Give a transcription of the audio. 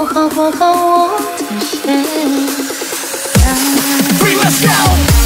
好好过好我的现在